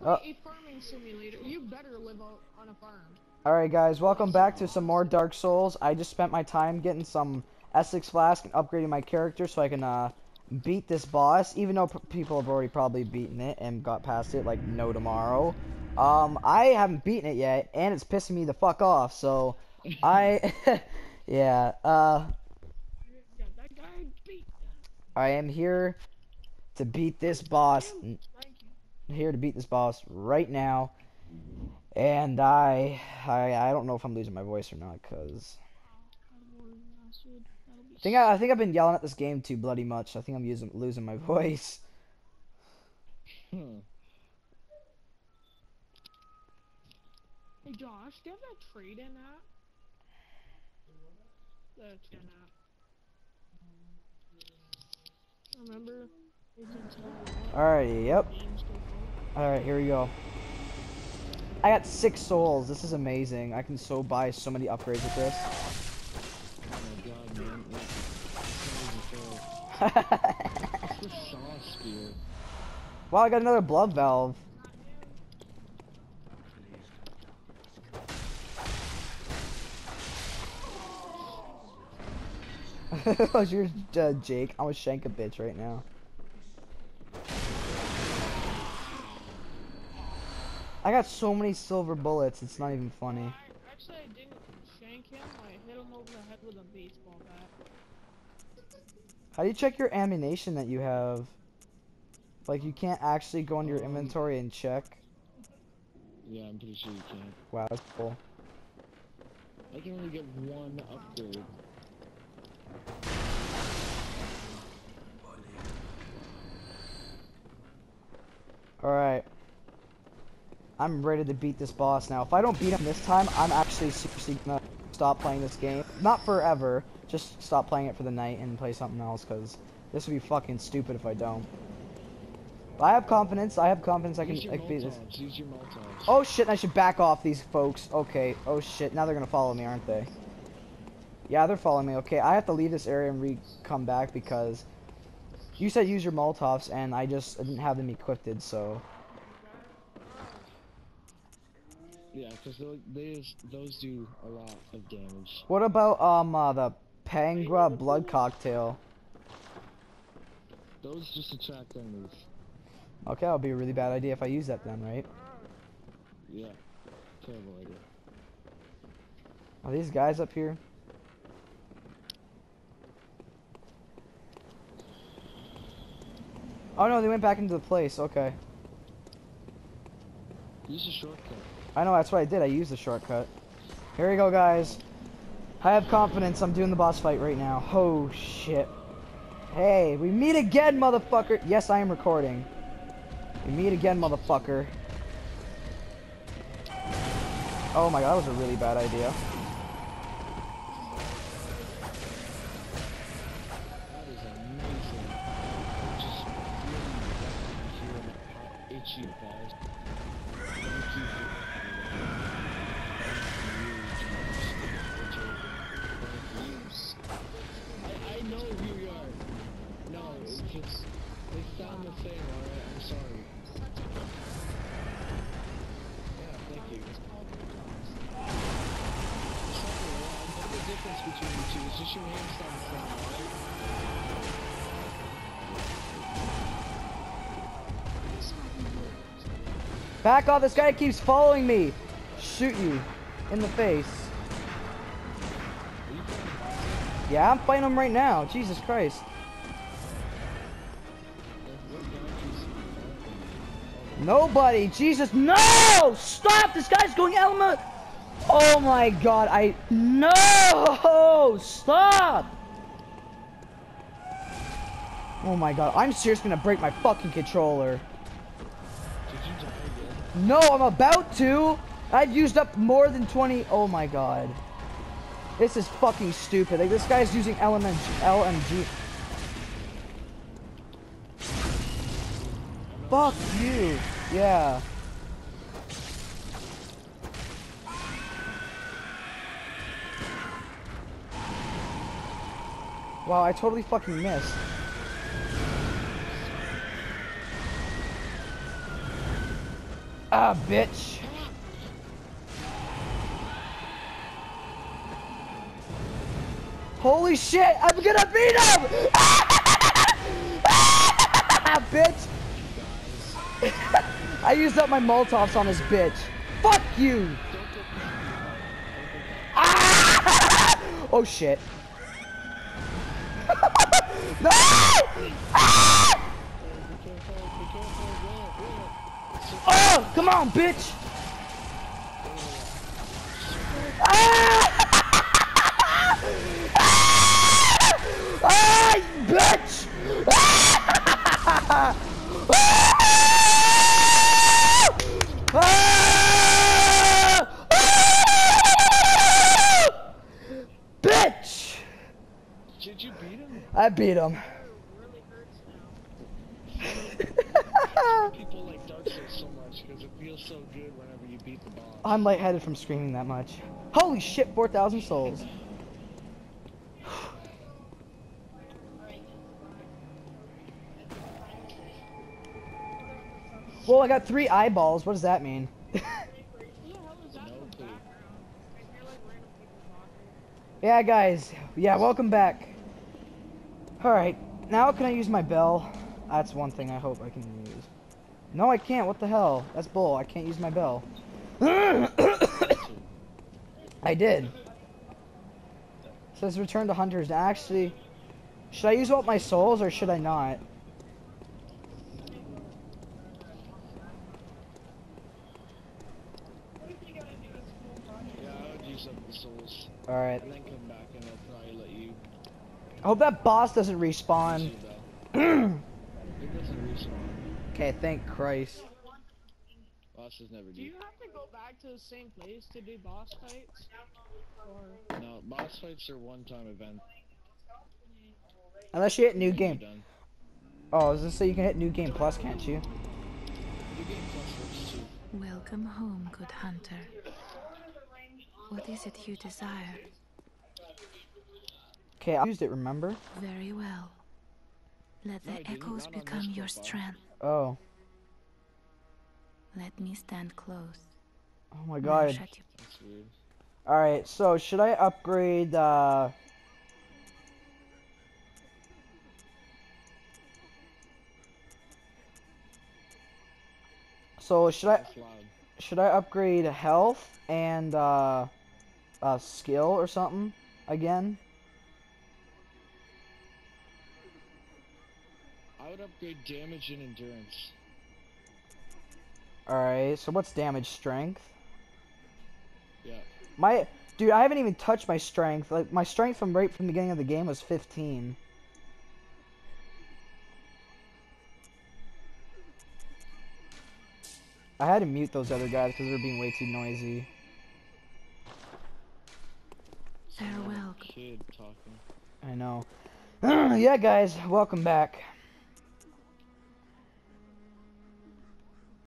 play Uh, a farming simulator. You better live on a farm. Alright guys, welcome back to some more Dark Souls. I just spent my time getting some Estus Flask and upgrading my character so I can uh, beat this boss, even though p people have already probably beaten it and got past it like no tomorrow. Um, I haven't beaten it yet, and it's pissing me the fuck off, so I, yeah, uh, Yeah, that guy beat. I am here to beat this boss. Here to beat this boss right now. And I, I, I don't know if I'm losing my voice or not, cause I think I, I think I've been yelling at this game too bloody much. I think I'm using losing my voice. Hmm. Hey Josh, do you have that trade in that? The ten app. Remember? We can tell Alrighty, yep. Alright, here we go. I got six souls. This is amazing. I can so buy so many upgrades with this. Oh my god, man. Wow, I got another blood vial. How's yours, uh, Jake? I'm gonna shank a bitch right now. I got so many silver bullets, it's not even funny. I, actually, I didn't shank him. I hit him over the head with a baseball bat. How do you check your ammunition that you have? Like, you can't actually go into your Um, inventory and check? Yeah, I'm pretty sure you can. Wow, that's cool. I can only get one upgrade. Alright. I'm ready to beat this boss now. If I don't beat him this time, I'm actually seriously gonna stop playing this game. Not forever, just stop playing it for the night and play something else, because this would be fucking stupid if I don't. But I have confidence, I have confidence I can, I can beat this. Molotovs, Use your Molotovs. Oh shit, I should back off these folks. Okay, oh shit, now they're gonna follow me, aren't they? Yeah, they're following me. Okay, I have to leave this area and re come back because you said use your Molotovs and I just didn't have them equipped, so... Yeah, because those, those do a lot of damage. What about um uh, the pungent blood cocktail? Those just attract enemies. Okay, that'll be a really bad idea if I use that then, right? Yeah. Terrible idea. Are these guys up here? Oh no, they went back into the place. Okay. Use a shortcut. I know, that's what I did. I used the shortcut. Here we go, guys. I have confidence. I'm doing the boss fight right now. Oh, shit. Hey, we meet again, motherfucker. Yes, I am recording. We meet again, motherfucker. Oh my god, that was a really bad idea. That is amazing. Just really itchy it sound the same, alright? I'm sorry. Yeah, thank you. The difference between the two? It's just your sound the alright? Back off, this guy keeps following me. Shoot you in the face. Yeah, I'm fighting him right now. Jesus Christ. Nobody. Jesus, no! Stop! This guy's going element. Oh my god, I no! Stop! Oh my god, I'm seriously gonna break my fucking controller. No, I'm about to. I've used up more than 20. Oh my god. This is fucking stupid. Like this guy's using LMG. LMG. Fuck you. Yeah. Wow, I totally fucking missed. Ah, bitch. Holy shit, I'm gonna beat him! Ah, bitch! I used up my Molotovs on this bitch. Fuck you! Ah! Oh shit. no! Ah! Oh, come on, bitch! Ah, Did you beat him? I beat him. really hurts now. People like Dark Souls so much because it feels so good whenever you beat the boss. I'm lightheaded from screaming that much. Holy shit, 4,000 souls. Well, I got three eyeballs. What does that mean? Who the hell is that in No the clue. background? I hear like random people talking. yeah, guys. Yeah, welcome back. Alright, now can I use my bell? That's one thing I hope I can use. No, I can't. What the hell? That's bull. I can't use my bell. I did. says return to hunters. Actually, should I use up my souls or should I not? Alright. and then come back and they'll probably let you I hope that boss doesn't respawn. It doesn't respawn. okay, thank Christ. Bosses never Do do. you have to go back to the same place to do boss fights? Or No, boss fights are one-time event. Unless you hit new game. Oh, I was gonna say you can hit new game plus, can't you? New game plus works too. Welcome home, good hunter. What is it you desire? Okay, I used it, remember? Very well. Let the didn't. echoes Not on this become your strength. Oh. Let me stand close. Oh my Now god. shut your- That's weird. Alright, so should I upgrade, uh... So should I should I upgrade health and uh, uh skill or something again? Would upgrade damage and endurance. Alright, so what's damage strength? Yeah. My dude, I haven't even touched my strength. Like my strength from right from the beginning of the game was 15. I had to mute those other guys because they're being way too noisy. Farewell. Kid talking. I know. yeah, guys, welcome back.